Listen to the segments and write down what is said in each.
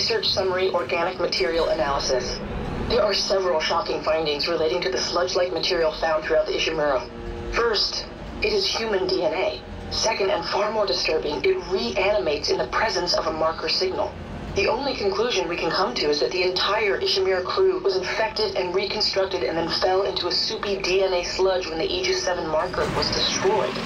Research summary organic material analysis. There are several shocking findings relating to the sludge-like material found throughout the Ishimura. First, it is human DNA. Second, and far more disturbing, it reanimates in the presence of a marker signal. The only conclusion we can come to is that the entire Ishimura crew was infected and reconstructed and then fell into a soupy DNA sludge when the Aegis 7 marker was destroyed.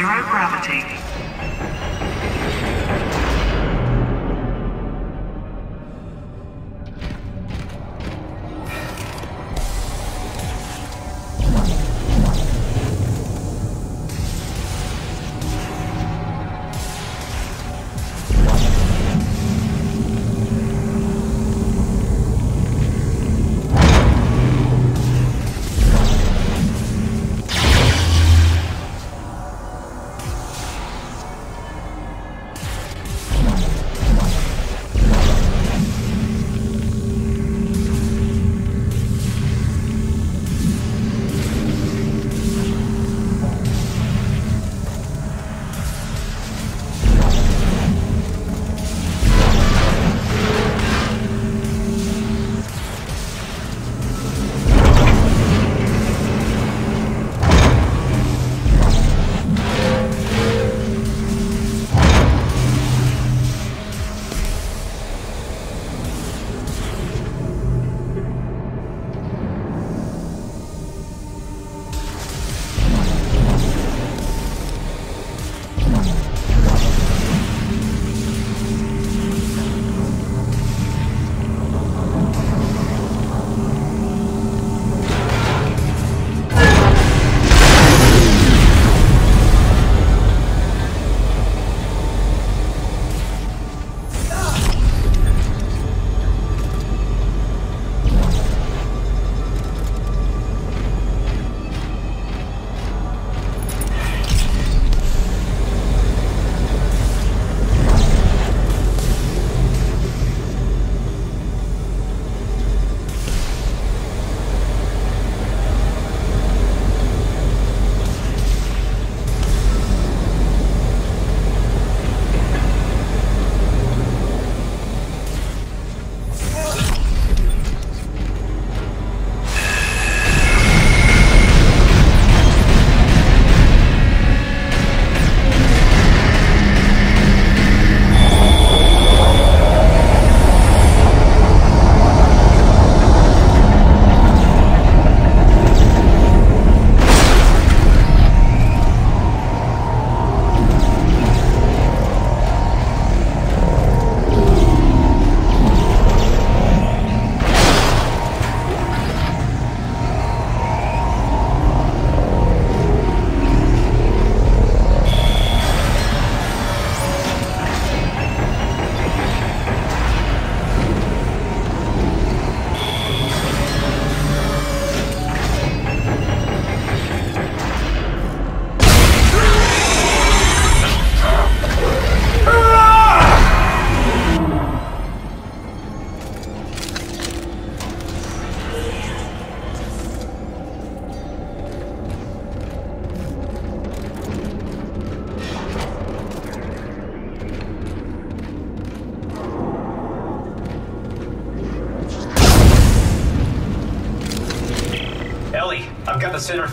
Zero gravity.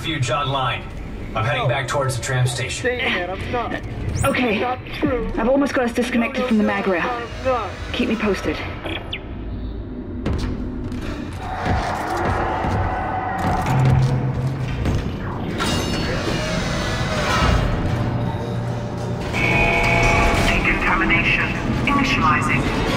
Centrifuge online. I'm heading back towards the tram station. Okay. I've almost got us disconnected from the mag rail. Keep me posted. Decontamination initializing.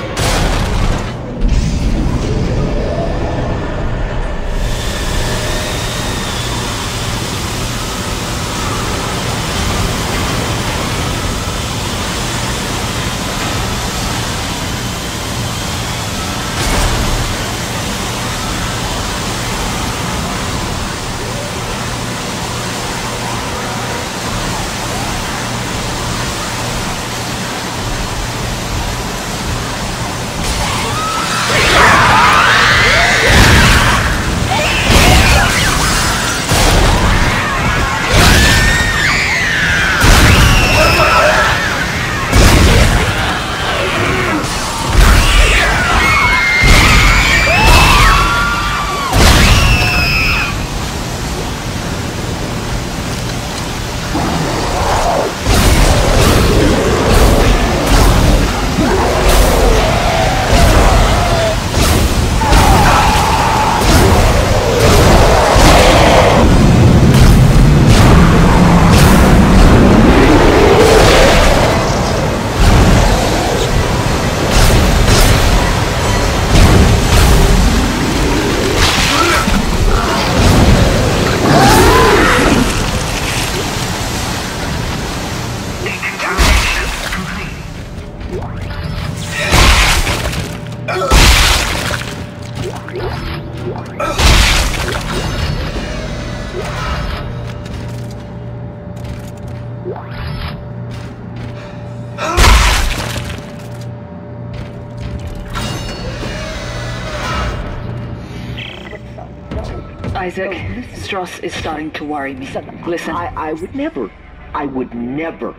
Is starting to worry me. Son, Listen, I, I would never. I would never.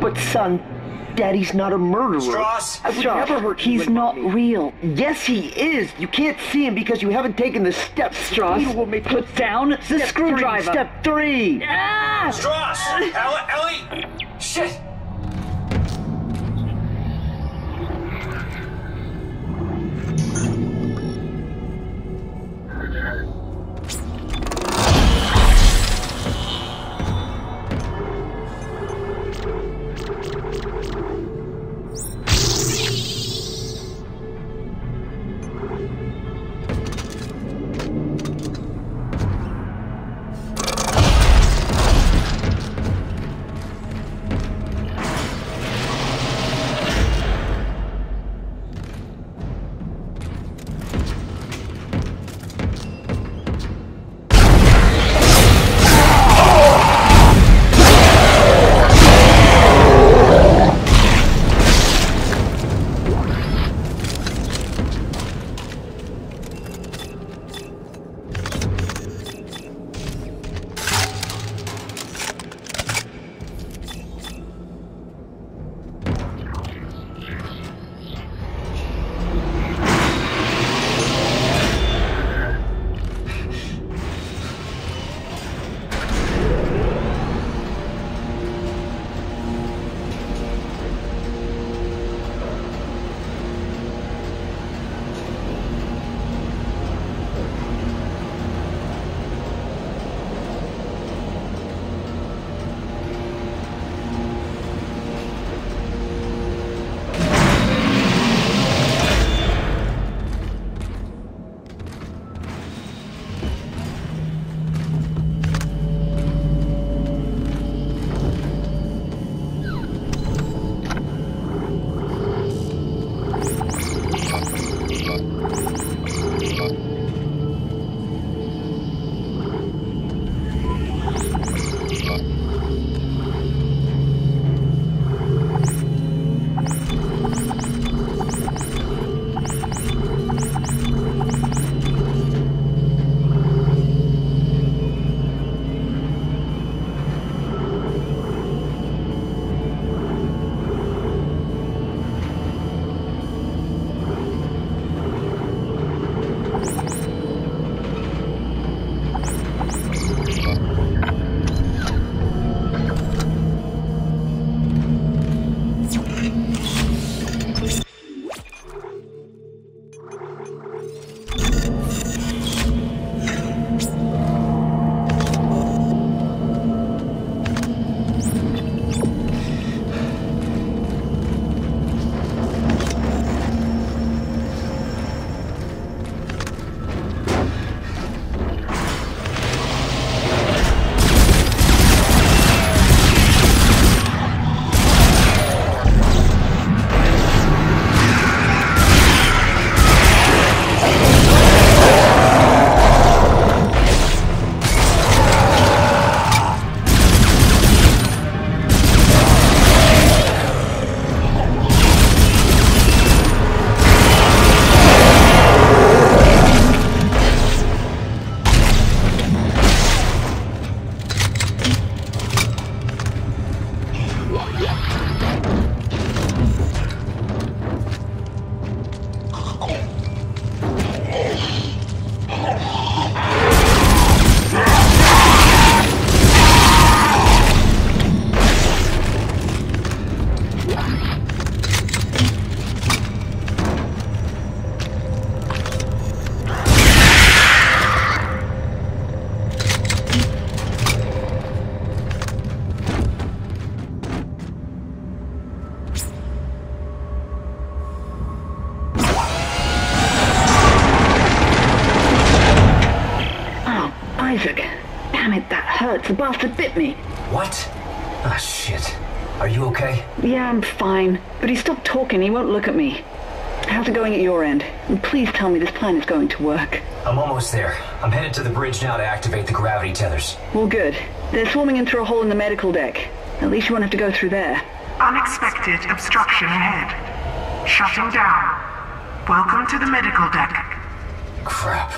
But son, Daddy's not a murderer. Stross! I would Stross, never hurt he's not Mommy. real. Yes, he is. You can't see him because you haven't taken the steps. Stross. You will make put down the screwdriver. Three, step three. Ah! Stross! Ellie! Ellie! Shit! Talking. He won't look at me. How's it going at your end? And please tell me this plan is going to work. I'm almost there. I'm headed to the bridge now to activate the gravity tethers. Well, good. They're swarming in through a hole in the medical deck. At least you won't have to go through there. Unexpected obstruction ahead. Shutting down. Welcome to the medical deck. Crap.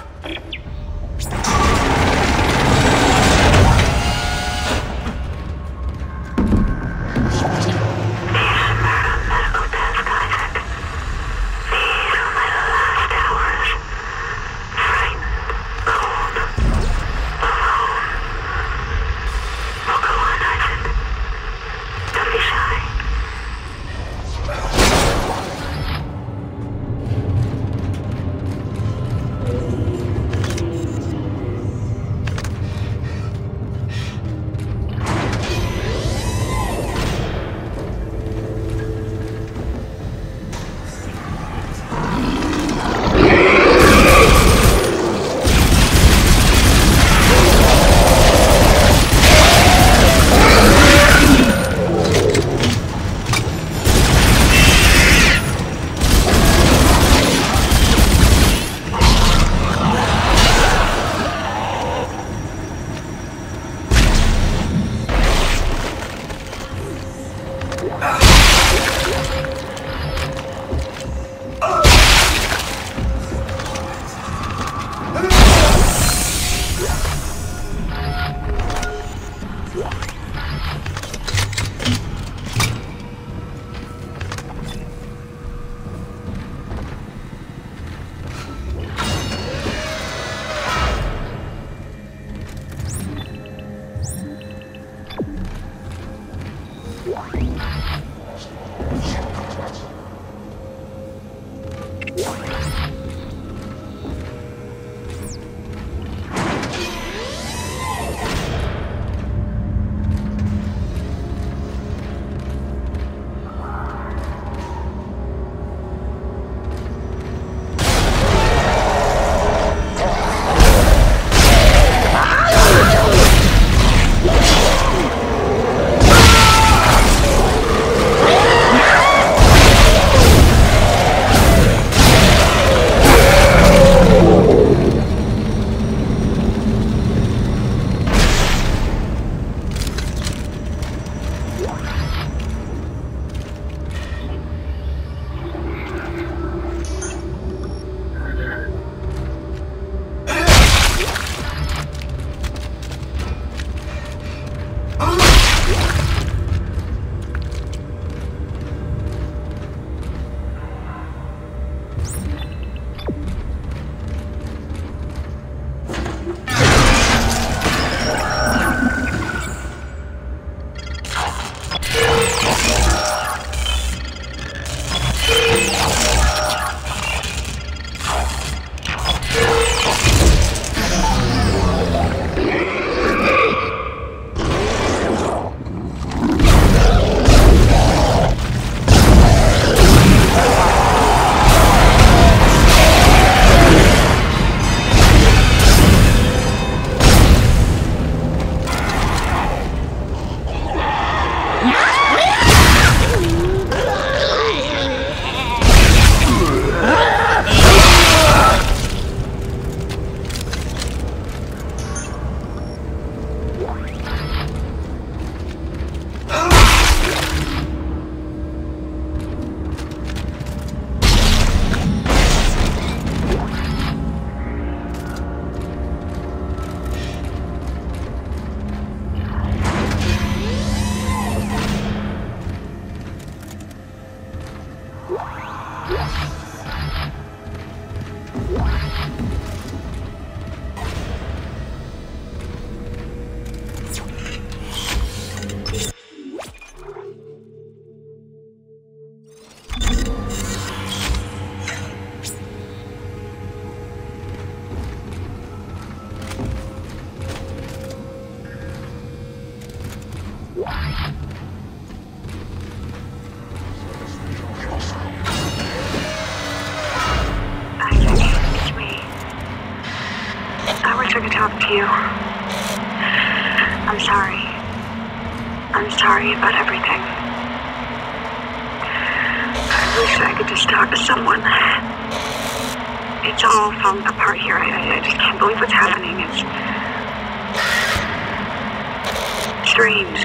dreams.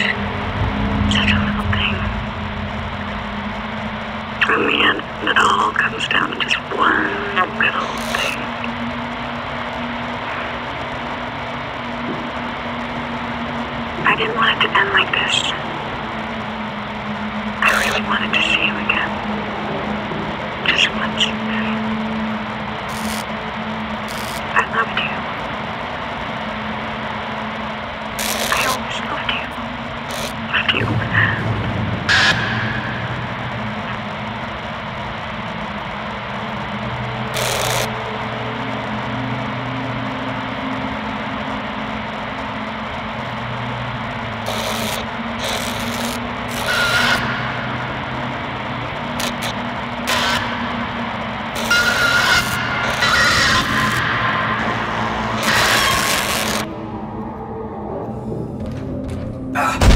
Such a little thing. In the end, it all comes down to just one little thing. I didn't want it to end like this. Ah!